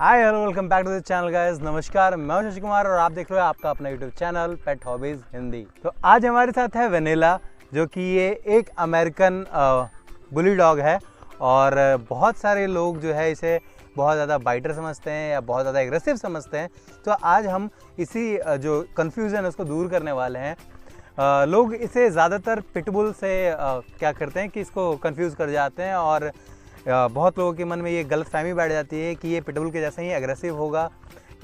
Hi hello welcome back to the channel guys नमस्कार मैं हूँ शशि कुमार और आप देख रहे हो आपका अपना YouTube channel pet hobbies Hindi तो आज हमारे साथ है वेनेला जो कि ये एक अमेरिकन बुली डॉग है और बहुत सारे लोग जो है इसे बहुत ज़्यादा बाइटर समझते हैं या बहुत ज़्यादा एग्रेसिव समझते हैं। तो आज हम इसी जो कन्फ्यूज़न है उसको दूर करने वाले हैं। अ, लोग इसे ज़्यादातर पिटबुल से अ, क्या करते हैं कि इसको कंफ्यूज कर जाते हैं और बहुत लोगों के मन में ये गलत फहमी बैठ जाती है कि ये पिटबुल के जैसे ही एग्रेसिव होगा।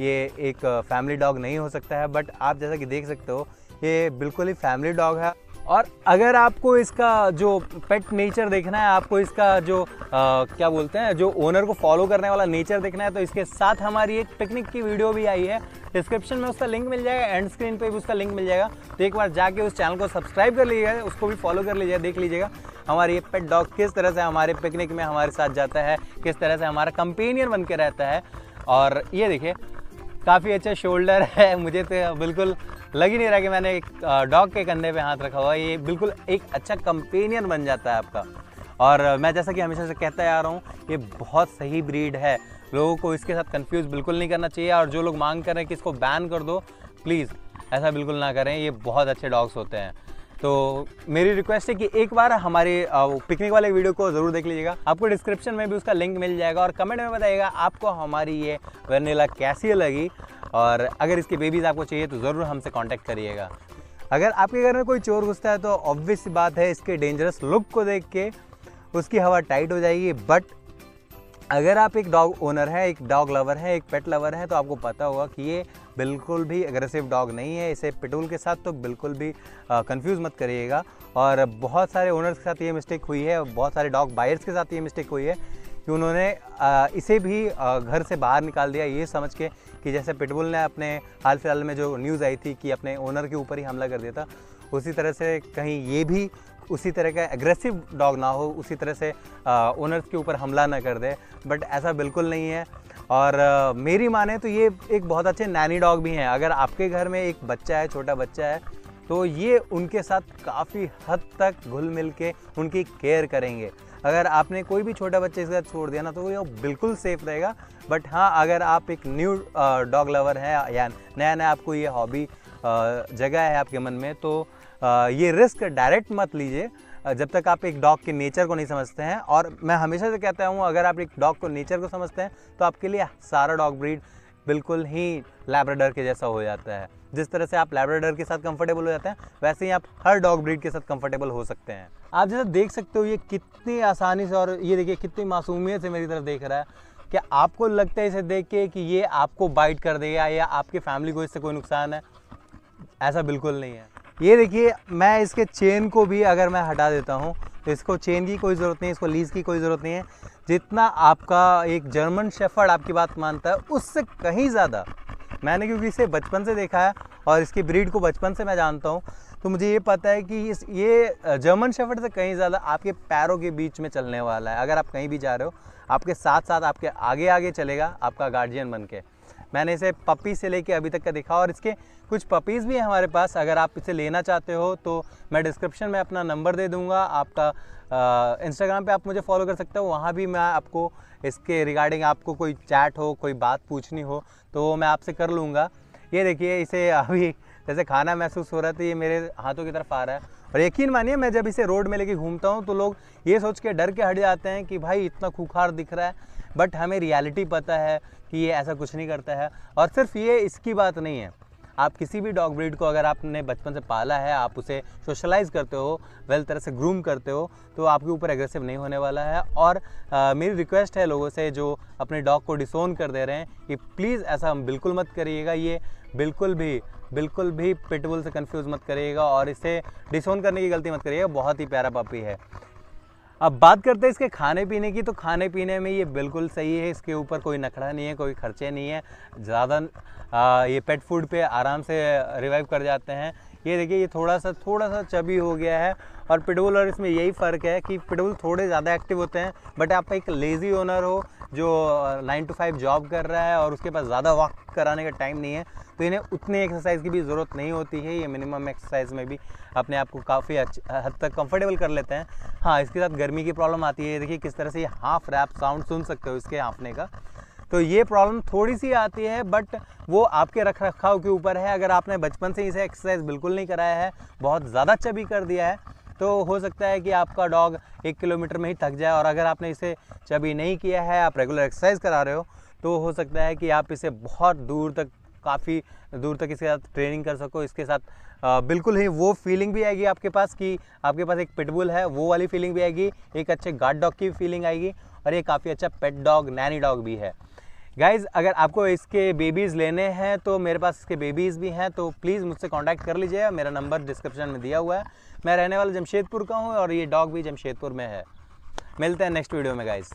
ये एक फैमिली डॉग नहीं हो सकता है बट आप जैसा कि देख सकते हो ये बिल्कुल ही फैमिली डॉग है। और अगर आपको इसका जो पेट नेचर देखना है आपको इसका जो आ, क्या बोलते हैं जो ओनर को फॉलो करने वाला नेचर देखना है तो इसके साथ हमारी एक पिकनिक की वीडियो भी आई है। डिस्क्रिप्शन में उसका लिंक मिल जाएगा एंड स्क्रीन पे भी उसका लिंक मिल जाएगा। तो एक बार जाके उस चैनल को सब्सक्राइब कर लीजिएगा उसको भी फॉलो कर लीजिएगा देख लीजिएगा। हमारी ये पेट डॉग किस तरह से हमारे पिकनिक में हमारे साथ जाता है, किस तरह से हमारा कंपेनियन बन के रहता है। और ये देखिए, काफ़ी अच्छा शोल्डर है, मुझे तो बिल्कुल लग ही नहीं रहा कि मैंने एक डॉग के कंधे पे हाथ रखा हुआ ये बिल्कुल एक अच्छा कंपेनियन बन जाता है आपका। और मैं जैसा कि हमेशा से कहता आ रहा हूँ, ये बहुत सही ब्रीड है। लोगों को इसके साथ कंफ्यूज बिल्कुल नहीं करना चाहिए, और जो लोग मांग कर रहे हैं कि इसको बैन कर दो प्लीज़ ऐसा बिल्कुल ना करें। ये बहुत अच्छे डॉग्स होते हैं। तो मेरी रिक्वेस्ट है कि एक बार हमारे पिकनिक वाले वीडियो को ज़रूर देख लीजिएगा। आपको डिस्क्रिप्शन में भी उसका लिंक मिल जाएगा और कमेंट में बताइएगा आपको हमारी ये वेनिला कैसी लगी। और अगर इसके बेबीज़ आपको चाहिए तो ज़रूर हमसे कांटेक्ट करिएगा। अगर आपके घर में कोई चोर घुसता है तो ऑब्वियस बात है, इसके डेंजरस लुक को देख के उसकी हवा टाइट हो जाएगी बट अगर आप एक डॉग ओनर हैं एक डॉग लवर हैं एक पेट लवर हैं तो आपको पता होगा कि ये बिल्कुल भी एग्रेसिव डॉग नहीं है। इसे पिटूल के साथ तो बिल्कुल भी कंफ्यूज मत करिएगा। और बहुत सारे ओनर्स के साथ ये मिस्टेक हुई है बहुत सारे डॉग बायर्स के साथ ये मिस्टेक हुई है कि उन्होंने आ, इसे भी आ, घर से बाहर निकाल दिया। ये समझ के कि जैसे पिटबुल ने अपने हाल फ़िलहाल में जो न्यूज़ आई थी कि अपने ओनर के ऊपर ही हमला कर दिया था उसी तरह से कहीं ये भी उसी तरह का एग्रेसिव डॉग ना हो उसी तरह से ओनर्स के ऊपर हमला ना कर दे। बट ऐसा बिल्कुल नहीं है। और आ, मेरी माने तो ये एक बहुत अच्छे नैनी डॉग भी हैं। अगर आपके घर में एक बच्चा है छोटा बच्चा है तो ये उनके साथ काफ़ी हद तक घुल मिल के उनकी केयर करेंगे। अगर आपने कोई भी छोटा बच्चे इसके साथ छोड़ दिया ना तो ये बिल्कुल सेफ़ रहेगा। बट हाँ अगर आप एक न्यू डॉग लवर हैं या नया नया आपको ये हॉबी जगह है आपके मन में तो ये रिस्क डायरेक्ट मत लीजिए। जब तक आप एक डॉग के नेचर को नहीं समझते हैं, और मैं हमेशा से कहता हूँ, अगर आप एक डॉग को नेचर को समझते हैं तो आपके लिए सारा डॉग ब्रीड बिल्कुल ही लैब्राडोर के जैसा हो जाता है। जिस तरह से आप लैब्राडोर के साथ कंफर्टेबल हो जाते हैं, वैसे ही आप हर डॉग ब्रीड के साथ कंफर्टेबल हो सकते हैं। आप जैसा देख सकते हो, ये कितनी आसानी से, और ये देखिए कितनी मासूमियत से मेरी तरफ़ देख रहा है क्या आपको लगता है इसे देख के कि ये आपको बाइट कर देगा या आपकी फैमिली को इससे कोई नुकसान है? ऐसा बिल्कुल नहीं है। ये देखिए, मैं इसके चेन को भी अगर मैं हटा देता हूँ तो इसको चेन की कोई ज़रूरत नहीं इसको लीज की कोई ज़रूरत नहीं है। जितना आपका एक जर्मन शेफर्ड आपकी बात मानता है, उससे कहीं ज़्यादा। मैंने क्योंकि इसे बचपन से देखा है और इसकी ब्रीड को बचपन से मैं जानता हूँ तो मुझे ये पता है कि इस, ये जर्मन शेफर्ड से कहीं ज़्यादा आपके पैरों के बीच में चलने वाला है। अगर आप कहीं भी जा रहे हो, आपके साथ साथ आपके आगे आगे चलेगा, आपका गार्जियन बन के मैंने इसे पपी से लेके अभी तक का देखा और इसके कुछ पपीज़ भी हैं हमारे पास। अगर आप इसे लेना चाहते हो तो मैं डिस्क्रिप्शन में अपना नंबर दे दूँगा, आपका इंस्टाग्राम पे आप मुझे फॉलो कर सकते हो, वहाँ भी मैं आपको इसके रिगार्डिंग आपको कोई चैट हो, कोई बात पूछनी हो तो मैं आपसे कर लूँगा। ये देखिए, इसे अभी जैसे खाना महसूस हो रहा था ये मेरे हाथों की तरफ़ आ रहा है। और यकीन मानिए, मैं जब इसे रोड में लेके घूमता हूँ तो लोग ये सोच के डर के हट जाते हैं कि भाई इतना खूखार दिख रहा है। बट हमें रियलिटी पता है कि ये ऐसा कुछ नहीं करता है। और सिर्फ़ ये इसकी बात नहीं है। आप किसी भी डॉग ब्रीड को अगर आपने बचपन से पाला है आप उसे सोशलाइज करते हो वेल तरह से ग्रूम करते हो तो आपके ऊपर एग्रेसिव नहीं होने वाला है। और आ, मेरी रिक्वेस्ट है लोगों से जो अपने डॉग को डिसोन कर दे रहे हैं कि प्लीज़ ऐसा बिल्कुल मत करिएगा ये बिल्कुल भी बिल्कुल भी पिटबुल से कंफ्यूज मत करिएगा और इसे डिसोन करने की गलती मत करिएगा। बहुत ही प्यारा पपी है। अब बात करते हैं इसके खाने पीने की तो खाने पीने में ये बिल्कुल सही है, इसके ऊपर कोई नखड़ा नहीं है, कोई खर्चे नहीं है, ज़्यादा ये पेट फ़ूड पे आराम से रिवाइव कर जाते हैं। ये देखिए, ये थोड़ा सा थोड़ा सा चबी हो गया है और पिटबुल और इसमें यही फ़र्क है कि पिटबुल थोड़े ज़्यादा एक्टिव होते हैं, बट आप एक लेज़ी ओनर हो जो नाइन टू फाइव जॉब कर रहा है और उसके पास ज़्यादा वॉक कराने का टाइम नहीं है तो इन्हें उतनी एक्सरसाइज की भी ज़रूरत नहीं होती है, ये मिनिमम एक्सरसाइज में भी अपने आप को काफ़ी हद तक कंफर्टेबल कर लेते हैं। हाँ इसके साथ गर्मी की प्रॉब्लम आती है, देखिए किस तरह से ये हाफ़ रैप साउंड सुन सकते हो इसके हाँफने का। तो ये प्रॉब्लम थोड़ी सी आती है बट वो आपके रख रखाव के ऊपर है। अगर आपने बचपन से इसे एक्सरसाइज बिल्कुल नहीं कराया है बहुत ज़्यादा चबी कर दिया है तो हो सकता है कि आपका डॉग एक किलोमीटर में ही थक जाए और अगर आपने इसे चबी नहीं किया है आप रेगुलर एक्सरसाइज करा रहे हो तो हो सकता है कि आप इसे बहुत दूर तक काफ़ी दूर तक इसके साथ ट्रेनिंग कर सको। इसके साथ आ, बिल्कुल ही वो फीलिंग भी आएगी आपके पास कि आपके पास एक पिटबुल है वो वाली फीलिंग भी आएगी एक अच्छे गार्ड डॉग की फीलिंग आएगी और ये काफ़ी अच्छा पेट डॉग नैनी डॉग भी है। गाइज़ अगर आपको इसके बेबीज़ लेने हैं तो मेरे पास इसके बेबीज़ भी हैं तो प्लीज़ मुझसे कांटेक्ट कर लीजिए। मेरा नंबर डिस्क्रिप्शन में दिया हुआ है। मैं रहने वाला जमशेदपुर का हूँ और ये डॉग भी जमशेदपुर में है। मिलते हैं नेक्स्ट वीडियो में गाइज़